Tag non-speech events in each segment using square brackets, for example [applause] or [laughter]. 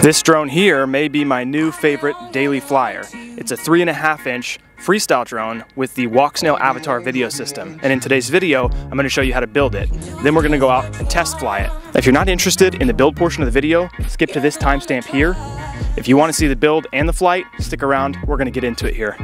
This drone here may be my new favorite daily flyer. It's a three and a half inch freestyle drone with the Walksnail Avatar video system. And in today's video, I'm gonna show you how to build it. Then we're gonna go out and test fly it. If you're not interested in the build portion of the video, skip to this timestamp here. If you wanna see the build and the flight, stick around, we're gonna get into it here.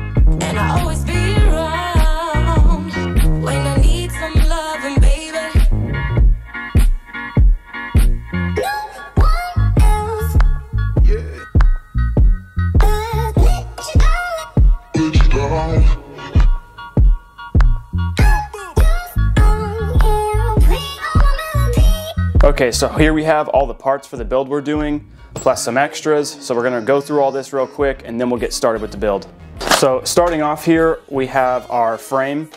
Okay, so here we have all the parts for the build we're doing, plus some extras. So we're gonna go through all this real quick and then we'll get started with the build. So starting off here, we have our frame.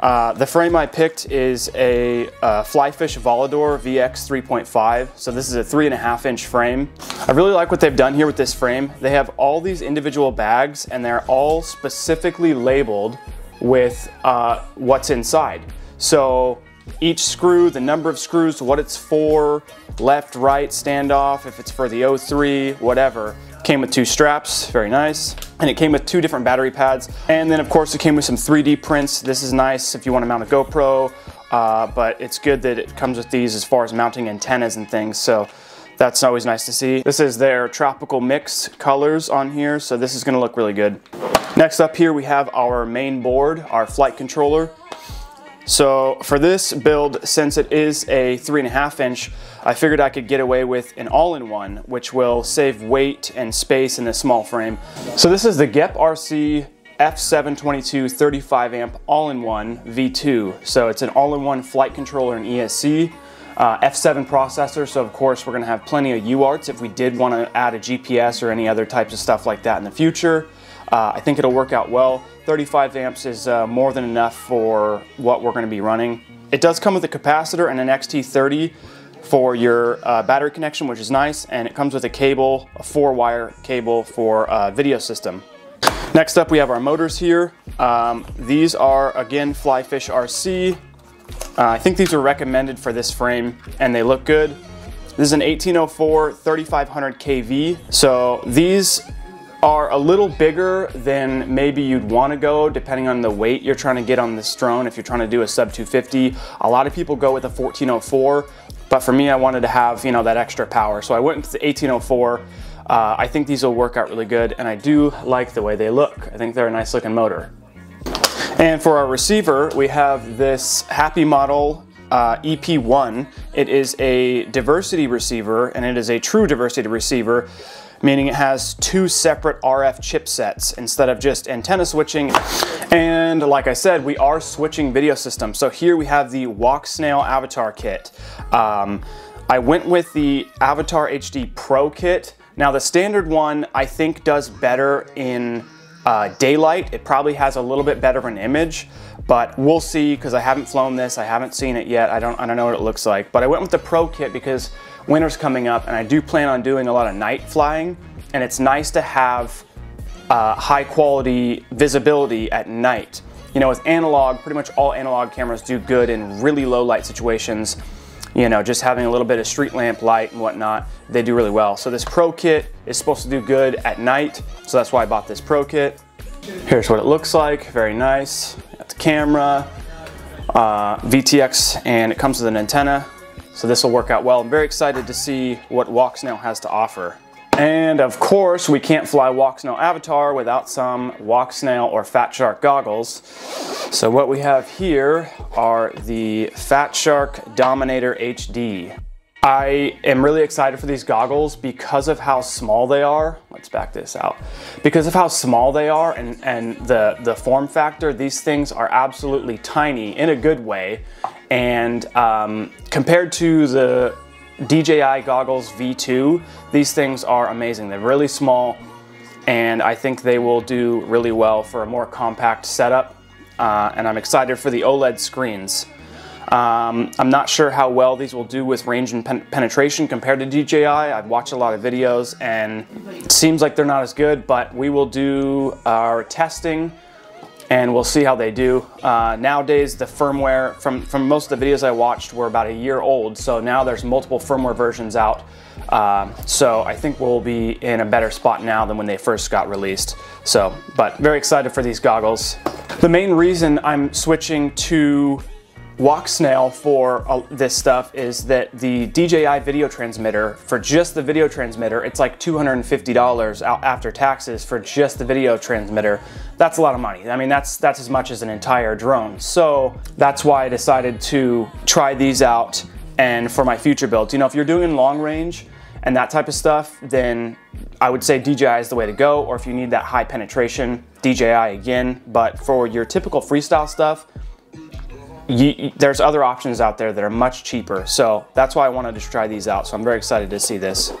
Uh, the frame I picked is a uh, Flyfish Volador VX 3.5. So this is a three and a half inch frame. I really like what they've done here with this frame. They have all these individual bags and they're all specifically labeled with uh, what's inside. So each screw, the number of screws, what it's for, left, right, standoff, if it's for the O3, whatever. Came with two straps, very nice. And it came with two different battery pads. And then of course it came with some 3D prints. This is nice if you want to mount a GoPro, uh, but it's good that it comes with these as far as mounting antennas and things. So that's always nice to see. This is their tropical mix colors on here, so this is gonna look really good. Next up here we have our main board, our flight controller. So for this build, since it is a three and a half inch, I figured I could get away with an all-in-one, which will save weight and space in this small frame. So this is the GEPRC F722 35 amp all-in-one V2. So it's an all-in-one flight controller and ESC. Uh, F7 processor, so of course we're gonna have plenty of UARTs if we did wanna add a GPS or any other types of stuff like that in the future. Uh, I think it'll work out well. 35 amps is uh, more than enough for what we're going to be running. It does come with a capacitor and an XT30 for your uh, battery connection, which is nice, and it comes with a cable, a four wire cable for uh, video system. Next up we have our motors here. Um, these are again Flyfish RC. Uh, I think these are recommended for this frame and they look good. This is an 1804 3500 kV. So these are a little bigger than maybe you'd want to go depending on the weight you're trying to get on this drone. If you're trying to do a sub 250 a lot of people go with a 1404 but for me I wanted to have you know that extra power. So I went with the 1804 uh, I think these will work out really good and I do like the way they look. I think they're a nice looking motor. And for our receiver we have this Happymodel uh, EP1 it is a diversity receiver and it is a true diversity receiver meaning it has two separate RF chipsets instead of just antenna switching. And like I said, we are switching video systems. So here we have the Walksnail Avatar kit. Um, I went with the Avatar HD Pro kit. Now the standard one I think does better in uh, daylight. It probably has a little bit better of an image, but we'll see because I haven't flown this. I haven't seen it yet. I don't, I don't know what it looks like. But I went with the Pro kit because winter's coming up and I do plan on doing a lot of night flying and it's nice to have uh, high quality visibility at night. You know, with analog, pretty much all analog cameras do good in really low light situations. You know, just having a little bit of street lamp light and whatnot, they do really well. So this Pro Kit is supposed to do good at night, so that's why I bought this Pro Kit. Here's what it looks like, very nice. Got the camera, uh, VTX, and it comes with an antenna. So this will work out well. I'm very excited to see what Walksnail has to offer. And of course, we can't fly Walksnail Avatar without some Walksnail or Fat Shark goggles. So what we have here are the Fat Shark Dominator HD. I am really excited for these goggles because of how small they are. Let's back this out. Because of how small they are and, and the, the form factor, these things are absolutely tiny in a good way. And um, compared to the DJI goggles V2, these things are amazing. They're really small and I think they will do really well for a more compact setup. Uh, and I'm excited for the OLED screens. Um, I'm not sure how well these will do with range and pen penetration compared to DJI. I've watched a lot of videos and it seems like they're not as good, but we will do our testing and we'll see how they do. Uh, nowadays, the firmware from, from most of the videos I watched were about a year old, so now there's multiple firmware versions out. Uh, so I think we'll be in a better spot now than when they first got released. So, but very excited for these goggles. The main reason I'm switching to Walksnail for uh, this stuff is that the DJI video transmitter, for just the video transmitter, it's like $250 after taxes for just the video transmitter. That's a lot of money. I mean, that's, that's as much as an entire drone. So that's why I decided to try these out and for my future builds. You know, if you're doing long range and that type of stuff, then I would say DJI is the way to go, or if you need that high penetration, DJI again. But for your typical freestyle stuff, you, there's other options out there that are much cheaper. So that's why I wanted to try these out. So I'm very excited to see this.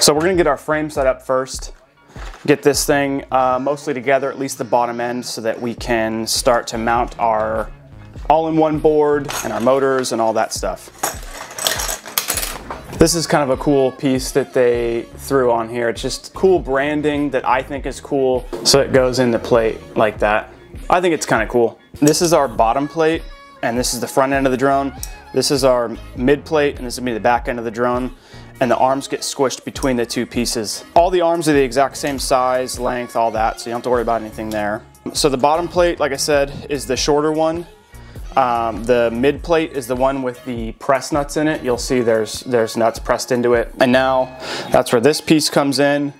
So we're gonna get our frame set up first. Get this thing uh, mostly together, at least the bottom end, so that we can start to mount our all-in-one board and our motors and all that stuff. This is kind of a cool piece that they threw on here. It's just cool branding that I think is cool. So it goes in the plate like that. I think it's kind of cool. This is our bottom plate and this is the front end of the drone. This is our mid plate, and this is gonna be the back end of the drone. And the arms get squished between the two pieces. All the arms are the exact same size, length, all that, so you don't have to worry about anything there. So the bottom plate, like I said, is the shorter one. Um, the mid plate is the one with the press nuts in it. You'll see there's, there's nuts pressed into it. And now that's where this piece comes in.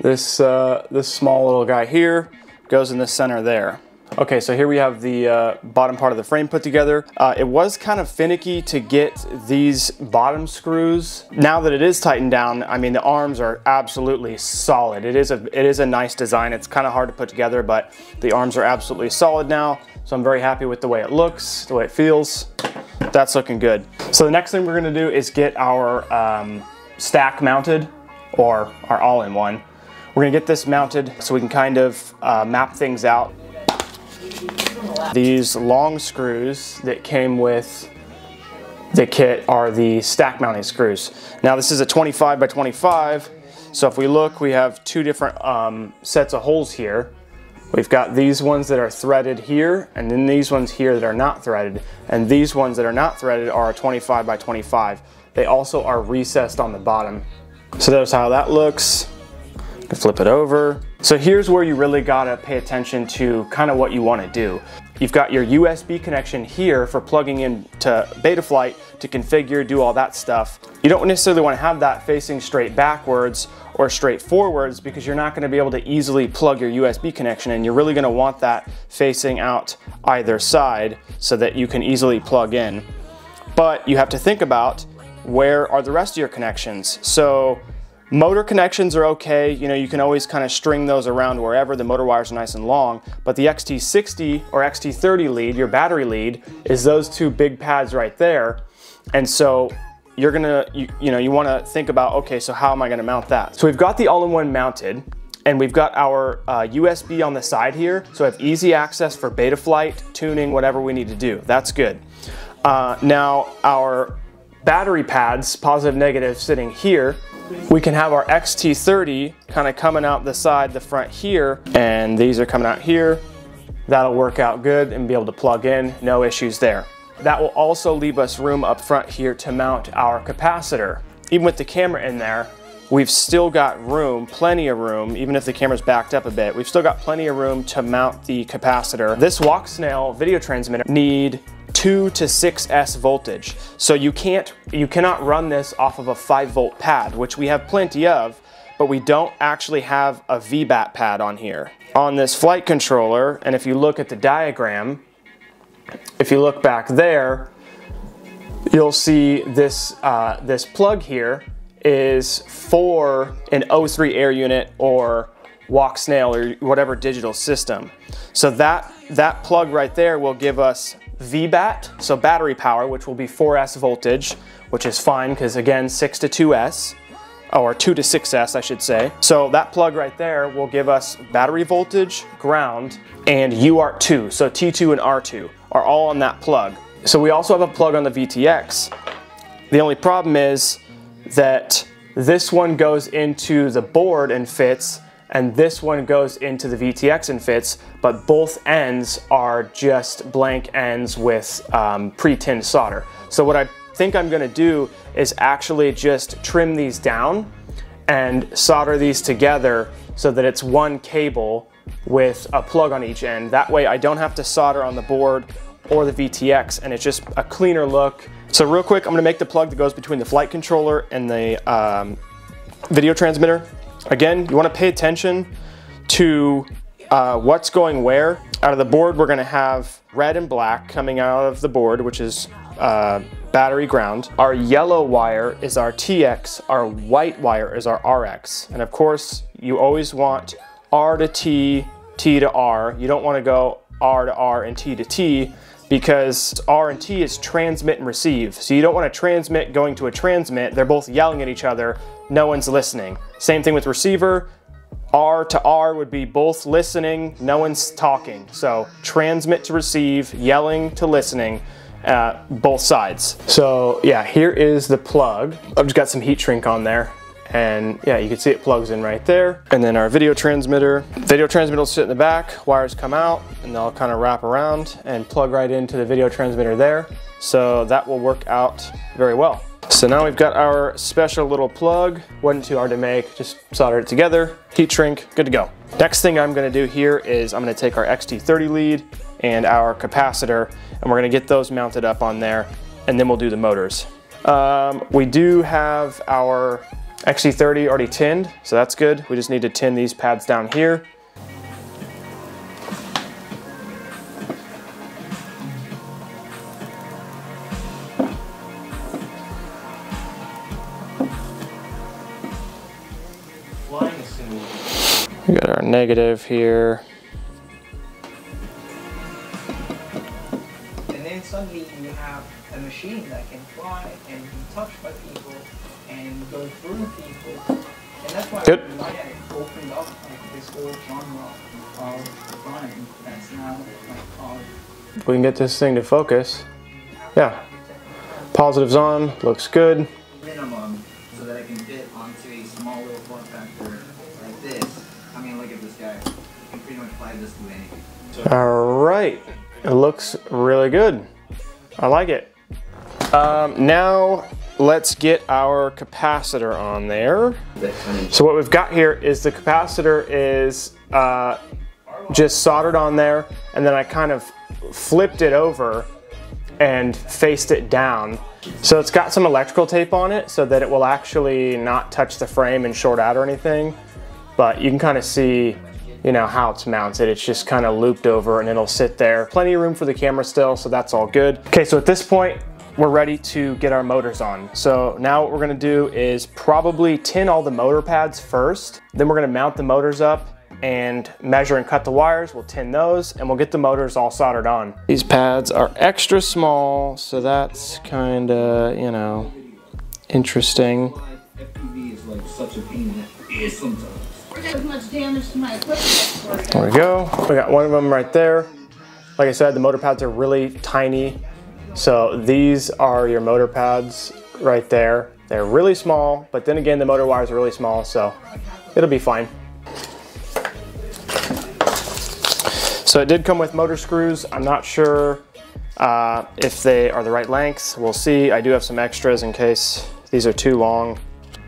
This, uh, this small little guy here goes in the center there. Okay, so here we have the uh, bottom part of the frame put together. Uh, it was kind of finicky to get these bottom screws. Now that it is tightened down, I mean, the arms are absolutely solid. It is a, it is a nice design. It's kind of hard to put together, but the arms are absolutely solid now. So I'm very happy with the way it looks, the way it feels. That's looking good. So the next thing we're gonna do is get our um, stack mounted or our all-in-one. We're gonna get this mounted so we can kind of uh, map things out these long screws that came with the kit are the stack mounting screws. Now this is a 25 by 25, so if we look, we have two different um, sets of holes here. We've got these ones that are threaded here, and then these ones here that are not threaded. And these ones that are not threaded are 25 by 25. They also are recessed on the bottom. So there's how that looks. Flip it over. So here's where you really gotta pay attention to kind of what you wanna do. You've got your USB connection here for plugging in to Betaflight to configure, do all that stuff. You don't necessarily wanna have that facing straight backwards or straight forwards because you're not gonna be able to easily plug your USB connection in. You're really gonna want that facing out either side so that you can easily plug in. But you have to think about where are the rest of your connections. So Motor connections are okay. You know, you can always kind of string those around wherever the motor wires are nice and long. But the XT60 or XT30 lead, your battery lead, is those two big pads right there. And so you're gonna, you, you know, you wanna think about, okay, so how am I gonna mount that? So we've got the all-in-one mounted and we've got our uh, USB on the side here. So I have easy access for Betaflight, tuning, whatever we need to do. That's good. Uh, now our battery pads, positive, negative, sitting here, we can have our XT30 kind of coming out the side, the front here, and these are coming out here. That'll work out good and be able to plug in, no issues there. That will also leave us room up front here to mount our capacitor. Even with the camera in there, we've still got room, plenty of room, even if the camera's backed up a bit, we've still got plenty of room to mount the capacitor. This Walksnail video transmitter need 2 to 6S voltage. So you can't, you cannot run this off of a 5 volt pad, which we have plenty of, but we don't actually have a VBAT pad on here. On this flight controller, and if you look at the diagram, if you look back there, you'll see this, uh, this plug here is for an O3 air unit or Walksnail or whatever digital system. So that, that plug right there will give us VBAT, so battery power, which will be 4S voltage, which is fine because again, 6 to 2S, or 2 to 6S I should say. So that plug right there will give us battery voltage, ground, and UART2, so T2 and R2 are all on that plug. So we also have a plug on the VTX. The only problem is that this one goes into the board and fits, and this one goes into the VTX and fits, but both ends are just blank ends with um, pre-tinned solder. So what I think I'm gonna do is actually just trim these down and solder these together so that it's one cable with a plug on each end. That way I don't have to solder on the board or the VTX and it's just a cleaner look. So real quick, I'm gonna make the plug that goes between the flight controller and the um, video transmitter. Again, you wanna pay attention to uh, what's going where. Out of the board, we're gonna have red and black coming out of the board, which is uh, battery ground. Our yellow wire is our TX, our white wire is our RX. And of course, you always want R to T, T to R. You don't wanna go R to R and T to T because R and T is transmit and receive. So you don't want to transmit going to a transmit. They're both yelling at each other. No one's listening. Same thing with receiver. R to R would be both listening, no one's talking. So transmit to receive, yelling to listening, uh, both sides. So yeah, here is the plug. I've just got some heat shrink on there. And yeah, you can see it plugs in right there. And then our video transmitter. Video transmitter will sit in the back, wires come out, and they'll kind of wrap around and plug right into the video transmitter there. So that will work out very well. So now we've got our special little plug. Wasn't too hard to make, just solder it together, heat shrink, good to go. Next thing I'm gonna do here is I'm gonna take our XT30 lead and our capacitor, and we're gonna get those mounted up on there, and then we'll do the motors. Um, we do have our XT30 already tinned, so that's good. We just need to tin these pads down here. We got our negative here. And then suddenly you have a machine that can fly and be touched by people and go through people. And that's why Good. I opened up like this whole genre of flying that's now like called If we can get this thing to focus. Yeah. Positive's on, looks good. All right, it looks really good. I like it. Um, now let's get our capacitor on there. So what we've got here is the capacitor is uh, just soldered on there and then I kind of flipped it over and faced it down. So it's got some electrical tape on it so that it will actually not touch the frame and short out or anything. But you can kind of see, you know, how it's mounted. It's just kind of looped over and it'll sit there. Plenty of room for the camera still, so that's all good. Okay, so at this point, we're ready to get our motors on. So now what we're gonna do is probably tin all the motor pads first. Then we're gonna mount the motors up and measure and cut the wires. We'll tin those and we'll get the motors all soldered on. These pads are extra small, so that's kinda, you know, interesting. FPV is like such a pain in the ass sometimes. There we go. We got one of them right there. Like I said, the motor pads are really tiny. So these are your motor pads right there. They're really small, but then again, the motor wires are really small, so it'll be fine. So it did come with motor screws. I'm not sure uh, if they are the right lengths. We'll see. I do have some extras in case these are too long.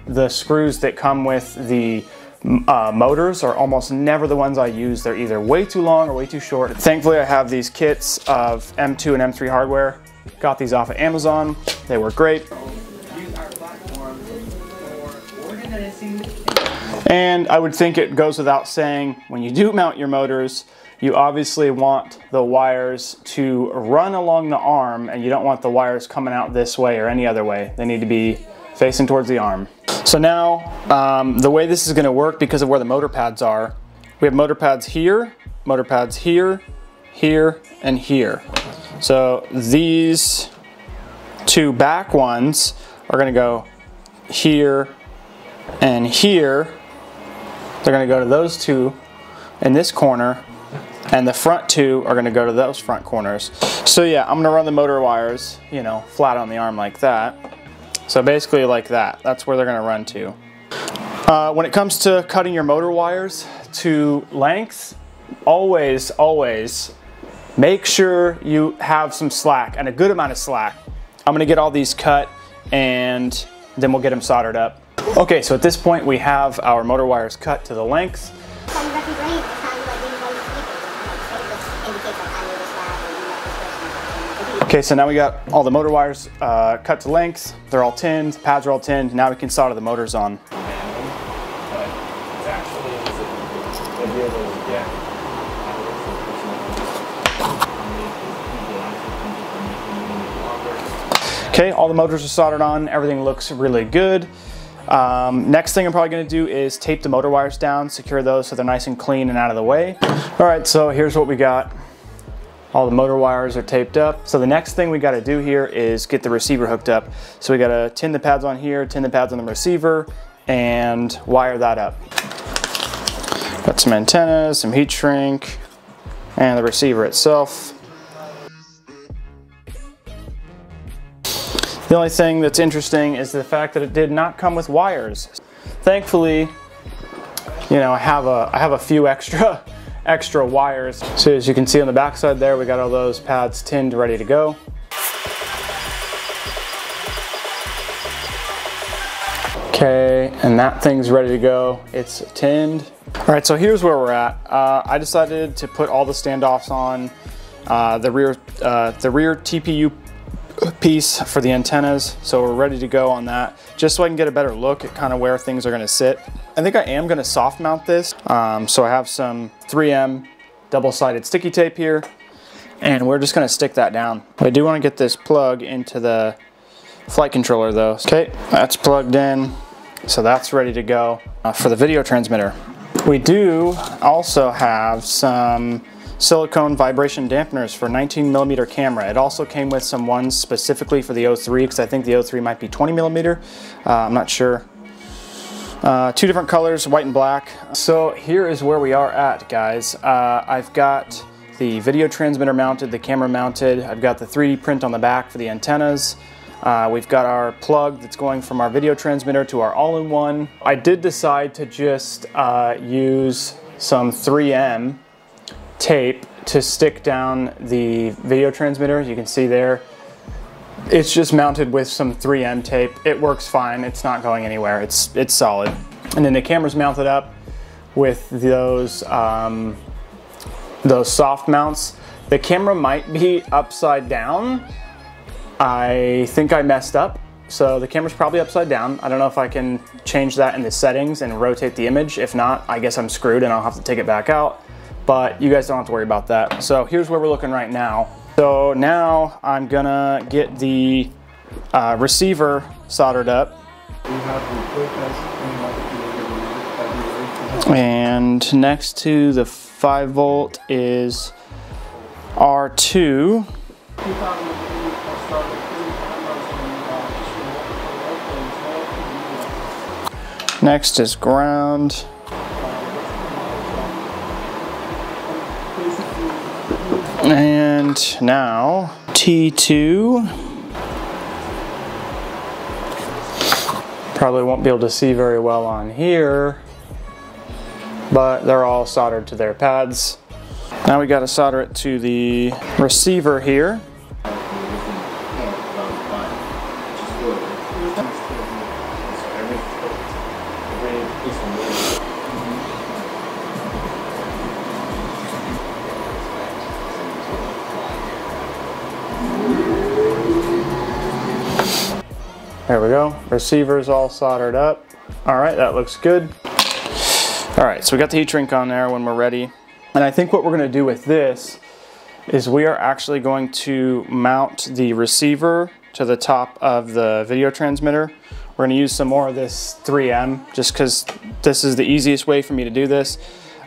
The screws that come with the uh, motors are almost never the ones I use. They're either way too long or way too short. Thankfully, I have these kits of M2 and M3 hardware. Got these off of Amazon. They work great. And I would think it goes without saying, when you do mount your motors, you obviously want the wires to run along the arm and you don't want the wires coming out this way or any other way. They need to be facing towards the arm. So now, um, the way this is gonna work because of where the motor pads are, we have motor pads here, motor pads here, here, and here. So these two back ones are gonna go here and here. They're gonna go to those two in this corner and the front two are gonna go to those front corners. So yeah, I'm gonna run the motor wires, you know, flat on the arm like that. So basically like that, that's where they're gonna run to. Uh, when it comes to cutting your motor wires to length, always, always make sure you have some slack and a good amount of slack. I'm gonna get all these cut and then we'll get them soldered up. Okay, so at this point we have our motor wires cut to the length. Okay, so now we got all the motor wires uh, cut to length. They're all tinned, pads are all tinned. Now we can solder the motors on. Okay, all the motors are soldered on. Everything looks really good. Um, next thing I'm probably gonna do is tape the motor wires down, secure those so they're nice and clean and out of the way. All right, so here's what we got. All the motor wires are taped up. So the next thing we gotta do here is get the receiver hooked up. So we gotta tin the pads on here, tin the pads on the receiver, and wire that up. Got some antennas, some heat shrink, and the receiver itself. The only thing that's interesting is the fact that it did not come with wires. Thankfully, you know, I have a, I have a few extra, [laughs] extra wires. So as you can see on the backside there, we got all those pads tinned ready to go. Okay, and that thing's ready to go. It's tinned. All right, so here's where we're at. Uh, I decided to put all the standoffs on uh, the rear, uh, the rear TPU piece for the antennas. So we're ready to go on that, just so I can get a better look at kind of where things are gonna sit. I think I am gonna soft mount this. Um, so I have some 3M double-sided sticky tape here, and we're just gonna stick that down. I do wanna get this plug into the flight controller though. Okay, that's plugged in. So that's ready to go uh, for the video transmitter. We do also have some silicone vibration dampeners for 19 millimeter camera. It also came with some ones specifically for the O3 because I think the O3 might be 20 millimeter. Uh, I'm not sure. Uh, two different colors, white and black. So here is where we are at, guys. Uh, I've got the video transmitter mounted, the camera mounted. I've got the 3D print on the back for the antennas. Uh, we've got our plug that's going from our video transmitter to our all-in-one. I did decide to just uh, use some 3M tape to stick down the video transmitter. You can see there, it's just mounted with some 3M tape. It works fine. It's not going anywhere. It's, it's solid. And then the camera's mounted up with those, um, those soft mounts. The camera might be upside down. I think I messed up. So the camera's probably upside down. I don't know if I can change that in the settings and rotate the image. If not, I guess I'm screwed and I'll have to take it back out but you guys don't have to worry about that. So here's where we're looking right now. So now I'm gonna get the uh, receiver soldered up. And next to the 5 volt is R2. Next is ground. Now T2. Probably won't be able to see very well on here, but they're all soldered to their pads. Now we got to solder it to the receiver here. Receiver's all soldered up. All right, that looks good. All right, so we got the heat shrink on there when we're ready. And I think what we're gonna do with this is we are actually going to mount the receiver to the top of the video transmitter. We're gonna use some more of this 3M just because this is the easiest way for me to do this.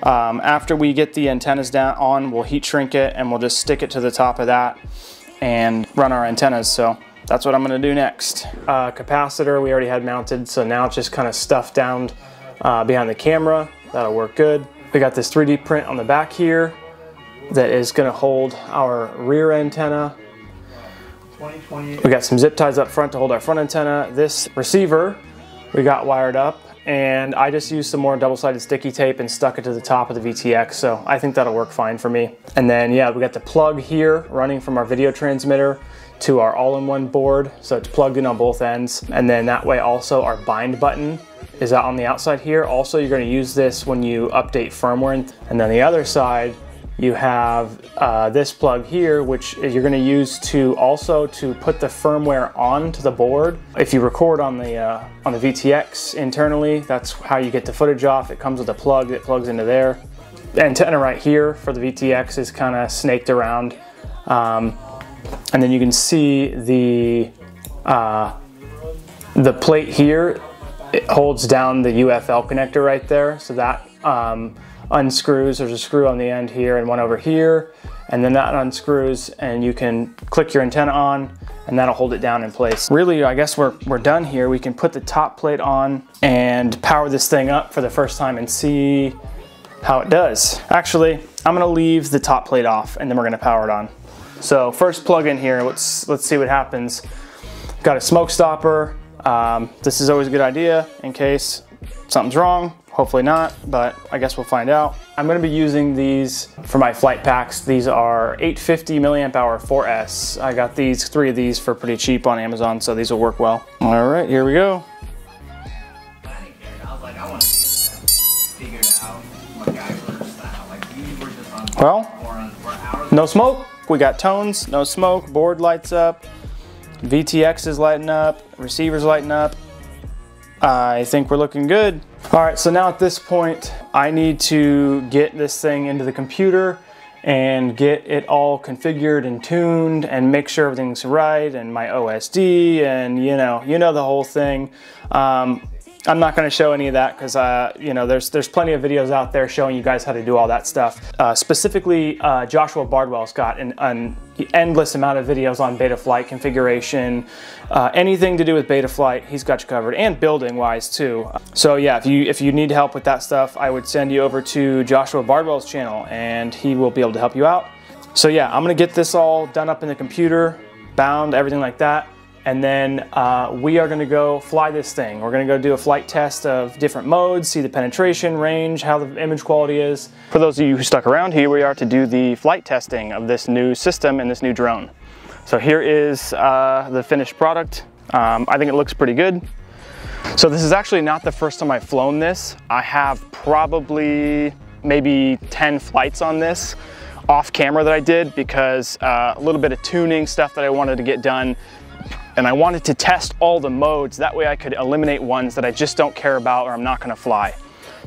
Um, after we get the antennas down on, we'll heat shrink it and we'll just stick it to the top of that and run our antennas. So that's what I'm gonna do next. Uh, capacitor we already had mounted, so now it's just kind of stuffed down uh, behind the camera. That'll work good. We got this 3D print on the back here that is gonna hold our rear antenna. We got some zip ties up front to hold our front antenna. This receiver we got wired up and I just used some more double-sided sticky tape and stuck it to the top of the VTX, so I think that'll work fine for me. And then yeah, we got the plug here running from our video transmitter to our all-in-one board, so it's plugged in on both ends. And then that way also our bind button is out on the outside here. Also, you're gonna use this when you update firmware. And then the other side, you have uh, this plug here, which you're gonna use to also to put the firmware onto the board. If you record on the, uh, on the VTX internally, that's how you get the footage off. It comes with a plug that plugs into there. The antenna right here for the VTX is kind of snaked around. Um, and then you can see the, uh, the plate here it holds down the UFL connector right there. So that um, unscrews. There's a screw on the end here and one over here. And then that unscrews and you can click your antenna on and that'll hold it down in place. Really, I guess we're, we're done here. We can put the top plate on and power this thing up for the first time and see how it does. Actually, I'm gonna leave the top plate off and then we're gonna power it on. So first plug in here, let's, let's see what happens. Got a smoke stopper, um, this is always a good idea in case something's wrong. Hopefully not, but I guess we'll find out. I'm gonna be using these for my flight packs. These are 850 milliamp hour 4S. I got these, three of these for pretty cheap on Amazon, so these will work well. All right, here we go. Well, no smoke. We got tones, no smoke, board lights up. VTX is lighting up, receiver's lighting up. I think we're looking good. All right, so now at this point, I need to get this thing into the computer and get it all configured and tuned and make sure everything's right and my OSD and you know, you know the whole thing. Um, I'm not going to show any of that because uh, you know there's there's plenty of videos out there showing you guys how to do all that stuff. Uh, specifically, uh, Joshua Bardwell's got an, an, endless amount of videos on Betaflight configuration, uh, anything to do with Betaflight, he's got you covered, and building wise too. So yeah, if you if you need help with that stuff, I would send you over to Joshua Bardwell's channel, and he will be able to help you out. So yeah, I'm gonna get this all done up in the computer, bound, everything like that and then uh, we are gonna go fly this thing. We're gonna go do a flight test of different modes, see the penetration, range, how the image quality is. For those of you who stuck around, here we are to do the flight testing of this new system and this new drone. So here is uh, the finished product. Um, I think it looks pretty good. So this is actually not the first time I've flown this. I have probably maybe 10 flights on this off camera that I did because uh, a little bit of tuning stuff that I wanted to get done and I wanted to test all the modes. That way I could eliminate ones that I just don't care about or I'm not gonna fly.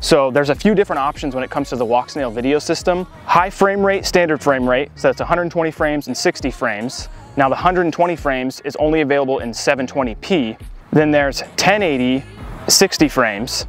So there's a few different options when it comes to the Walksnail video system. High frame rate, standard frame rate, so that's 120 frames and 60 frames. Now the 120 frames is only available in 720p. Then there's 1080, 60 frames.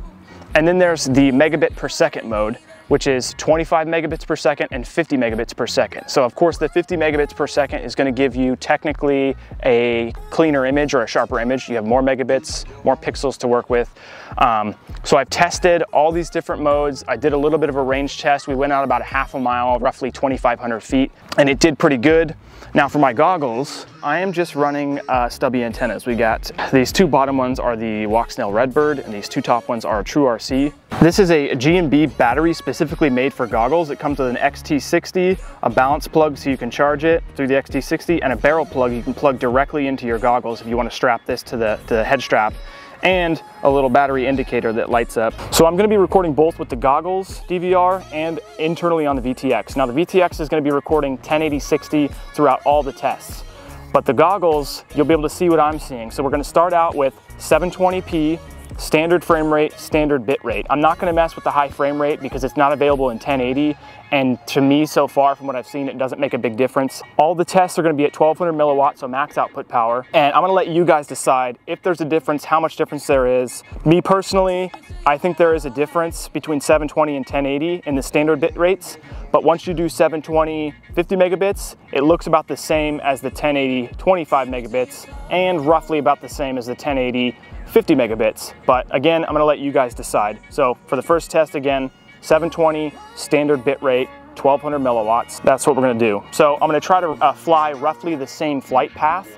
And then there's the megabit per second mode, which is 25 megabits per second and 50 megabits per second. So of course the 50 megabits per second is gonna give you technically a cleaner image or a sharper image. You have more megabits, more pixels to work with. Um, so I've tested all these different modes. I did a little bit of a range test. We went out about a half a mile, roughly 2,500 feet, and it did pretty good. Now for my goggles, I am just running uh, stubby antennas. We got these two bottom ones are the Walksnail Redbird and these two top ones are True RC. This is a GNB battery specifically made for goggles. It comes with an XT60, a balance plug so you can charge it through the XT60 and a barrel plug you can plug directly into your goggles if you want to strap this to the, to the head strap and a little battery indicator that lights up. So I'm gonna be recording both with the goggles DVR and internally on the VTX. Now the VTX is gonna be recording 1080-60 throughout all the tests. But the goggles, you'll be able to see what I'm seeing. So we're gonna start out with 720p standard frame rate, standard bit rate. I'm not gonna mess with the high frame rate because it's not available in 1080 and to me so far from what I've seen it doesn't make a big difference. All the tests are gonna be at 1200 milliwatts, so max output power, and I'm gonna let you guys decide if there's a difference, how much difference there is. Me personally, I think there is a difference between 720 and 1080 in the standard bit rates, but once you do 720 50 megabits, it looks about the same as the 1080 25 megabits and roughly about the same as the 1080 50 megabits. But again, I'm gonna let you guys decide. So for the first test again, 720 standard bit rate, 1200 milliwatts. That's what we're gonna do. So I'm gonna try to uh, fly roughly the same flight path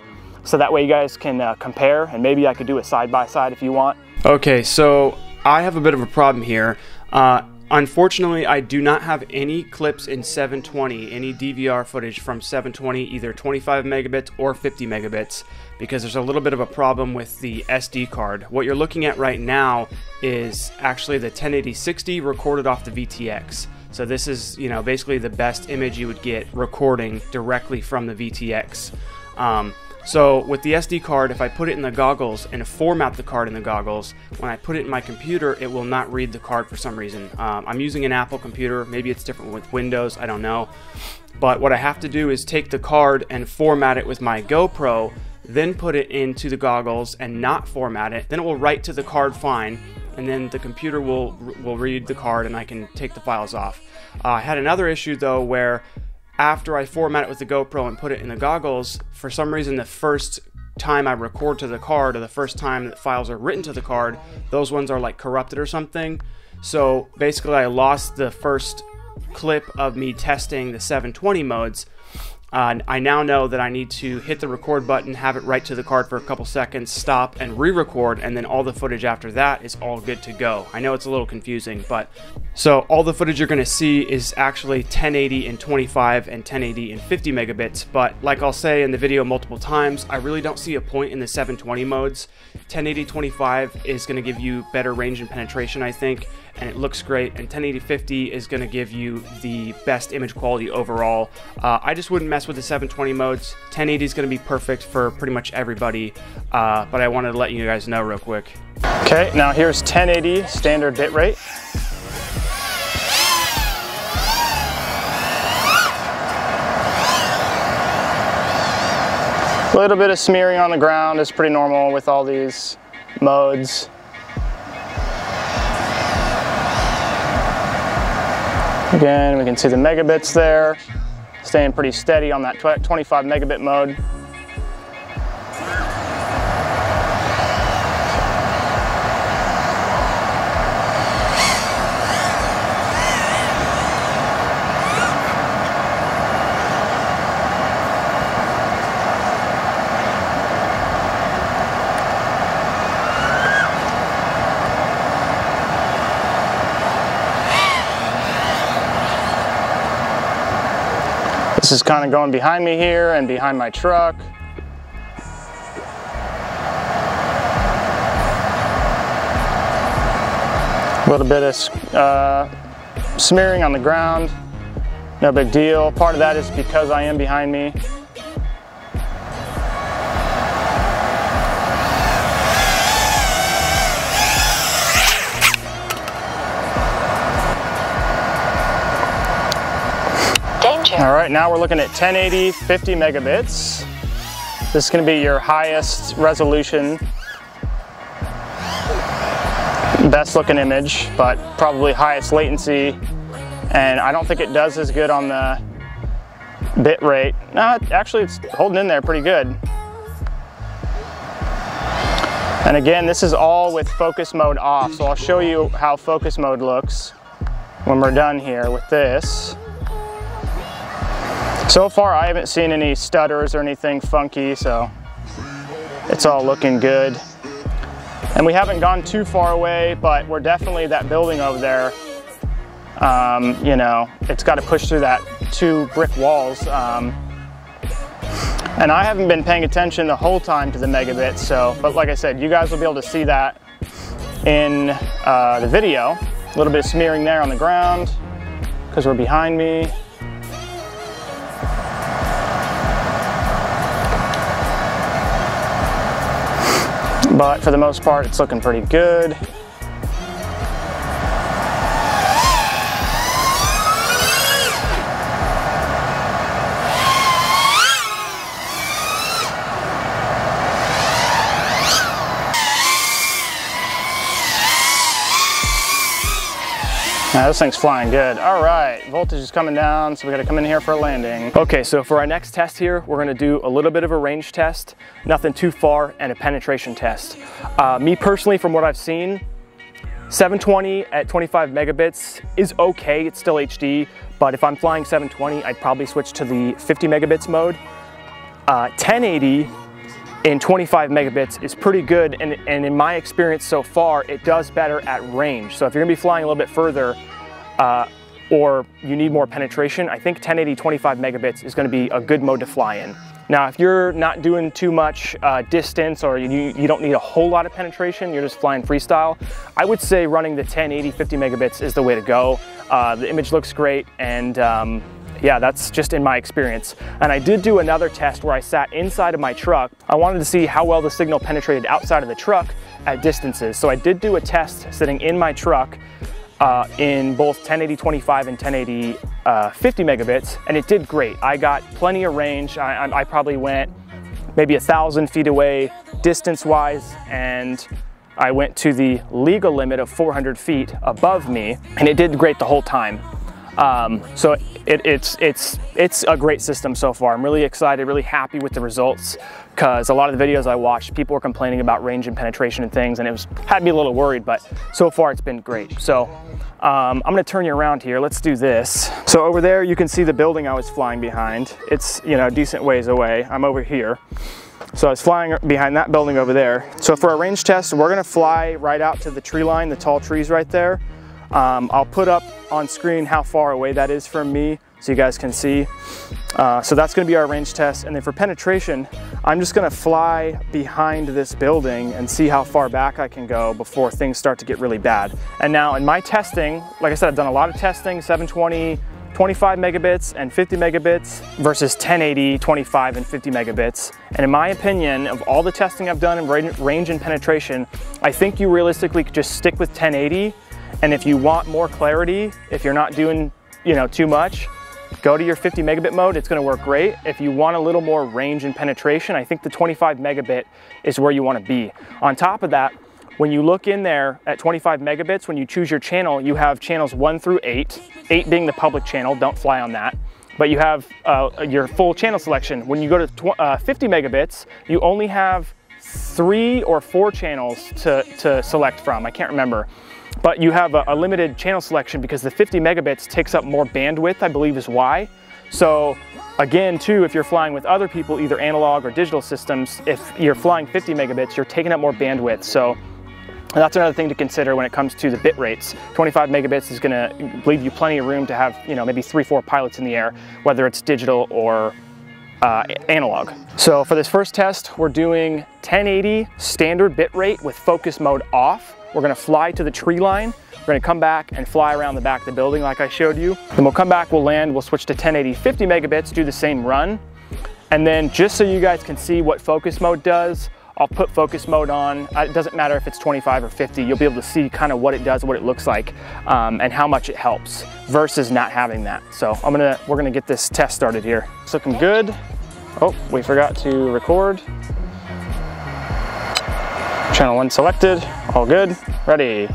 so that way you guys can uh, compare and maybe I could do a side by side if you want. Okay, so I have a bit of a problem here. Uh, unfortunately, I do not have any clips in 720, any DVR footage from 720, either 25 megabits or 50 megabits, because there's a little bit of a problem with the SD card. What you're looking at right now is actually the 1080-60 recorded off the VTX. So this is, you know, basically the best image you would get recording directly from the VTX. Um, so with the SD card, if I put it in the goggles and format the card in the goggles, when I put it in my computer, it will not read the card for some reason. Um, I'm using an Apple computer. Maybe it's different with Windows. I don't know. But what I have to do is take the card and format it with my GoPro, then put it into the goggles and not format it. Then it will write to the card fine, and then the computer will will read the card and I can take the files off. Uh, I had another issue though where after I format it with the GoPro and put it in the goggles, for some reason the first time I record to the card or the first time that files are written to the card, those ones are like corrupted or something. So basically I lost the first clip of me testing the 720 modes uh, I now know that I need to hit the record button, have it write to the card for a couple seconds, stop and re-record, and then all the footage after that is all good to go. I know it's a little confusing, but so all the footage you're going to see is actually 1080 and 25 and 1080 and 50 megabits, but like I'll say in the video multiple times, I really don't see a point in the 720 modes. 1080 25 is going to give you better range and penetration, I think, and it looks great. And 1080-50 is going to give you the best image quality overall. Uh, I just wouldn't mess with the 720 modes. 1080 is going to be perfect for pretty much everybody, uh, but I wanted to let you guys know real quick. Okay, now here's 1080 standard bitrate. A little bit of smearing on the ground is pretty normal with all these modes. Again, we can see the megabits there, staying pretty steady on that 25 megabit mode. Is kind of going behind me here and behind my truck. A little bit of uh, smearing on the ground, no big deal. Part of that is because I am behind me. Right, now we're looking at 1080, 50 megabits. This is gonna be your highest resolution, best looking image, but probably highest latency. And I don't think it does as good on the bit rate. No, actually it's holding in there pretty good. And again, this is all with focus mode off. So I'll show you how focus mode looks when we're done here with this. So far I haven't seen any stutters or anything funky, so it's all looking good. And we haven't gone too far away, but we're definitely that building over there. Um, you know, it's got to push through that two brick walls. Um, and I haven't been paying attention the whole time to the megabits, so, but like I said, you guys will be able to see that in uh, the video. A little bit of smearing there on the ground because we're behind me. But for the most part, it's looking pretty good. Now this thing's flying good. All right, voltage is coming down, so we gotta come in here for a landing. Okay, so for our next test here, we're gonna do a little bit of a range test, nothing too far, and a penetration test. Uh, me personally, from what I've seen, 720 at 25 megabits is okay, it's still HD, but if I'm flying 720, I'd probably switch to the 50 megabits mode. Uh, 1080 in 25 megabits is pretty good and, and in my experience so far it does better at range. So if you're gonna be flying a little bit further uh, or you need more penetration, I think 1080 25 megabits is gonna be a good mode to fly in. Now, if you're not doing too much uh, distance or you, you don't need a whole lot of penetration, you're just flying freestyle, I would say running the 1080 50 megabits is the way to go. Uh, the image looks great and um, yeah, that's just in my experience. And I did do another test where I sat inside of my truck. I wanted to see how well the signal penetrated outside of the truck at distances. So I did do a test sitting in my truck uh, in both 1080 25 and 1080 uh, 50 megabits, and it did great. I got plenty of range. I, I probably went maybe a thousand feet away distance-wise, and I went to the legal limit of 400 feet above me, and it did great the whole time. Um, so it, it's, it's, it's a great system so far. I'm really excited, really happy with the results because a lot of the videos I watched, people were complaining about range and penetration and things and it was had me a little worried, but so far it's been great. So um, I'm gonna turn you around here. Let's do this. So over there, you can see the building I was flying behind. It's, you know, a decent ways away. I'm over here. So I was flying behind that building over there. So for our range test, we're gonna fly right out to the tree line, the tall trees right there. Um, I'll put up on screen how far away that is from me so you guys can see. Uh, so that's gonna be our range test. And then for penetration, I'm just gonna fly behind this building and see how far back I can go before things start to get really bad. And now in my testing, like I said, I've done a lot of testing, 720, 25 megabits and 50 megabits versus 1080, 25 and 50 megabits. And in my opinion, of all the testing I've done in range and penetration, I think you realistically could just stick with 1080 and if you want more clarity, if you're not doing you know too much, go to your 50 megabit mode, it's gonna work great. If you want a little more range and penetration, I think the 25 megabit is where you wanna be. On top of that, when you look in there at 25 megabits, when you choose your channel, you have channels one through eight, eight being the public channel, don't fly on that. But you have uh, your full channel selection. When you go to uh, 50 megabits, you only have three or four channels to, to select from, I can't remember. But you have a, a limited channel selection because the 50 megabits takes up more bandwidth, I believe is why. So again, too, if you're flying with other people, either analog or digital systems, if you're flying 50 megabits, you're taking up more bandwidth. So that's another thing to consider when it comes to the bit rates. 25 megabits is gonna leave you plenty of room to have, you know, maybe three, four pilots in the air, whether it's digital or uh, analog. So for this first test, we're doing 1080 standard bit rate with focus mode off. We're gonna fly to the tree line. We're gonna come back and fly around the back of the building like I showed you. Then we'll come back, we'll land, we'll switch to 1080 50 megabits, do the same run. And then just so you guys can see what focus mode does, I'll put focus mode on. Uh, it doesn't matter if it's 25 or 50, you'll be able to see kind of what it does, what it looks like, um, and how much it helps versus not having that. So I'm gonna, we're gonna get this test started here. It's looking good. Oh, we forgot to record. Channel one selected, all good, ready.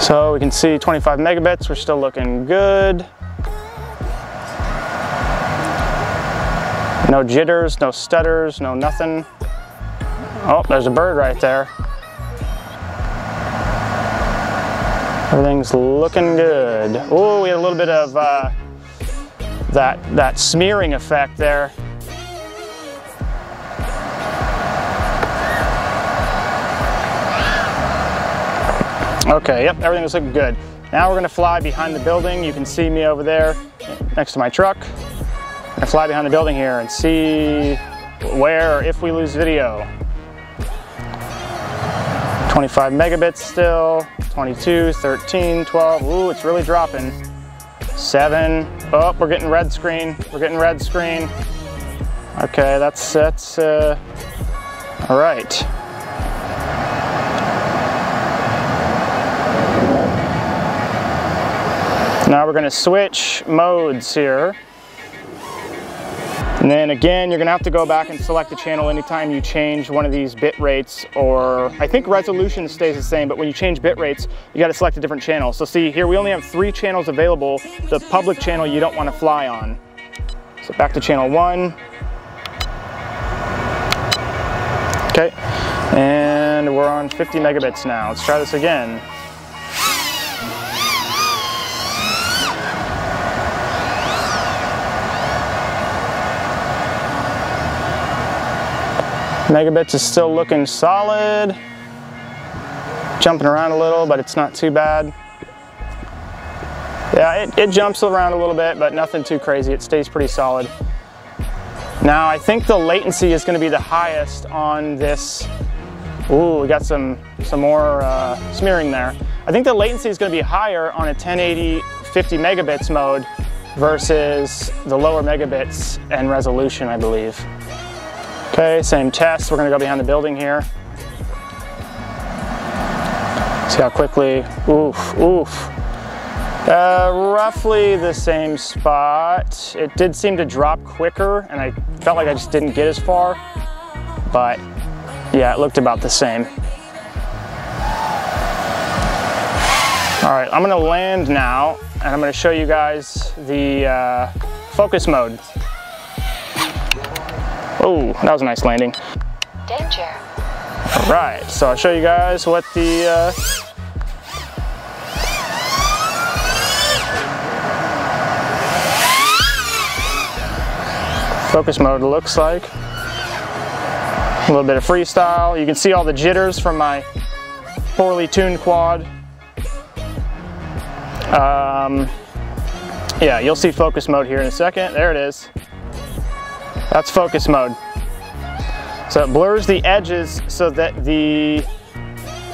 So we can see 25 megabits, we're still looking good. No jitters, no stutters, no nothing. Oh, there's a bird right there. Everything's looking good. Oh, we had a little bit of uh, that, that smearing effect there. Okay, yep, everything looking good. Now we're gonna fly behind the building. You can see me over there next to my truck. I'm fly behind the building here and see where or if we lose video. 25 megabits still, 22, 13, 12. Ooh, it's really dropping. Seven. Oh, we're getting red screen. We're getting red screen. Okay, that's, that's, uh, all right. Now we're gonna switch modes here. And then again, you're gonna have to go back and select the channel anytime you change one of these bit rates or I think resolution stays the same, but when you change bit rates, you gotta select a different channel. So see here, we only have three channels available. The public channel you don't wanna fly on. So back to channel one. Okay, and And we're on 50 megabits now. Let's try this again. Megabits is still looking solid. Jumping around a little, but it's not too bad. Yeah, it, it jumps around a little bit, but nothing too crazy. It stays pretty solid. Now, I think the latency is gonna be the highest on this. Ooh, we got some, some more uh, smearing there. I think the latency is gonna be higher on a 1080 50 megabits mode versus the lower megabits and resolution, I believe. Okay, same test. We're gonna go behind the building here. See how quickly, oof, oof. Uh, roughly the same spot. It did seem to drop quicker and I felt like I just didn't get as far, but yeah, it looked about the same. All right, I'm gonna land now and I'm gonna show you guys the uh, focus mode. Oh, that was a nice landing. Danger. All right, so I'll show you guys what the uh, focus mode looks like. A little bit of freestyle. You can see all the jitters from my poorly tuned quad. Um, yeah, you'll see focus mode here in a second. There it is. That's focus mode. So it blurs the edges so that the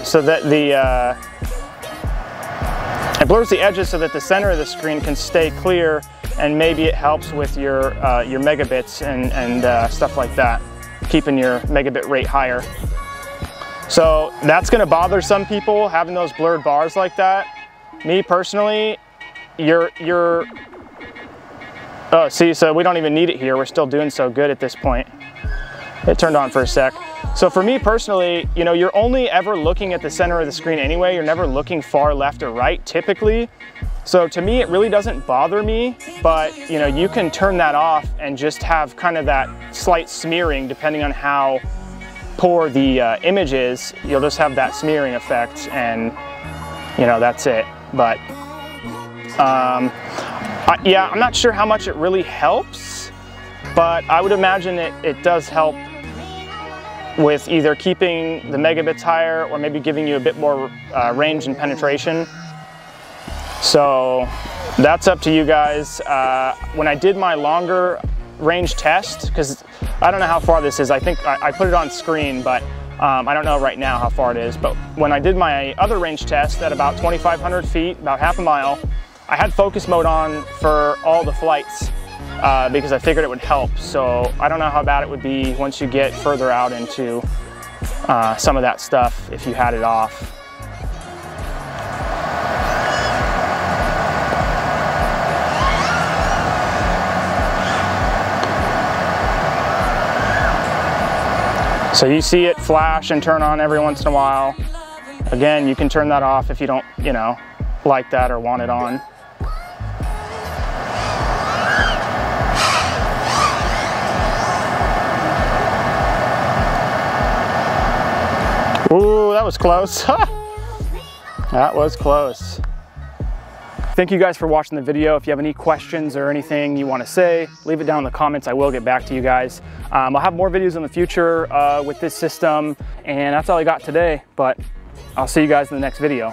so that the uh, it blurs the edges so that the center of the screen can stay clear and maybe it helps with your uh, your megabits and, and uh, stuff like that, keeping your megabit rate higher. So that's gonna bother some people having those blurred bars like that. Me personally, you're you're Oh, see, so we don't even need it here. We're still doing so good at this point. It turned on for a sec. So for me personally, you know, you're only ever looking at the center of the screen anyway. You're never looking far left or right typically. So to me, it really doesn't bother me, but you know, you can turn that off and just have kind of that slight smearing depending on how poor the uh, image is. You'll just have that smearing effect and you know, that's it. But um, I, yeah, I'm not sure how much it really helps, but I would imagine it, it does help with either keeping the megabits higher or maybe giving you a bit more uh, range and penetration. So that's up to you guys. Uh, when I did my longer range test, because I don't know how far this is, I think I, I put it on screen, but um, I don't know right now how far it is. But when I did my other range test at about 2,500 feet, about half a mile, I had focus mode on for all the flights uh, because I figured it would help. So I don't know how bad it would be once you get further out into uh, some of that stuff if you had it off. So you see it flash and turn on every once in a while. Again, you can turn that off if you don't, you know, like that or want it on. Ooh, that was close. [laughs] that was close. Thank you guys for watching the video. If you have any questions or anything you want to say, leave it down in the comments. I will get back to you guys. Um, I'll have more videos in the future uh, with this system, and that's all I got today, but I'll see you guys in the next video.